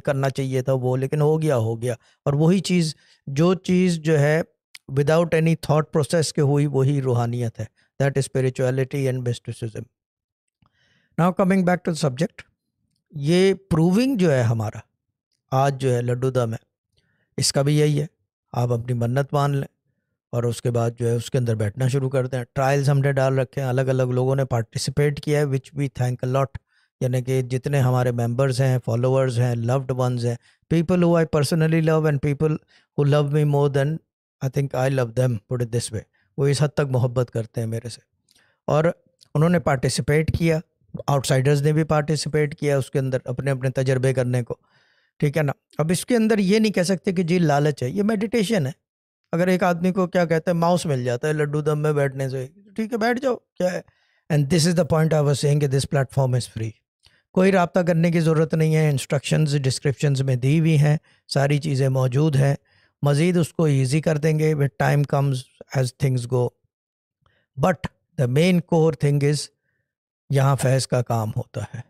करना चाहिए था वो, लेकिन हो गया हो गया। और वही चीज़, जो चीज़ जो है विदाउट एनी थॉट प्रोसेस के हुई, वही रूहानियत है। That is spirituality and mysticism now coming back to subject ये प्रूविंग जो है हमारा, आज जो है लड्डू दम है, इसका भी यही है। आप अपनी मन्नत मान लें और उसके बाद जो है उसके अंदर बैठना शुरू करते हैं ट्रायल्स हमने डाल रखे हैं अलग अलग लोगों ने पार्टिसिपेट किया है which we thank a lot यानी कि जितने हमारे मेंबर्स हैं फॉलोअर्स हैं लव्ड वंस हैं people who I personally love and people who love me more than I think I love them put this way वो इस हद तक मोहब्बत करते हैं मेरे से। और उन्होंने पार्टिसिपेट किया आउटसाइडर्स ने भी पार्टिसिपेट किया उसके अंदर अपने अपने तजर्बे करने को। ठीक है ना? अब इसके अंदर ये नहीं कह सकते कि जी लालच है, ये मेडिटेशन है। अगर एक आदमी को क्या कहते हैं माउस मिल जाता है लड्डू दम में बैठने से, ठीक है, बैठ जाओ, क्या है? And this is the point I was saying this platform is free कोई रबता करने की ज़रूरत नहीं है इंस्ट्रक्शन डिस्क्रिप्शंस में दी हुई हैं, सारी चीज़ें मौजूद हैं। मज़ीद उसको ईजी कर देंगे with time comes as things go but the main core thing is यहाँ फैज़ का काम होता है।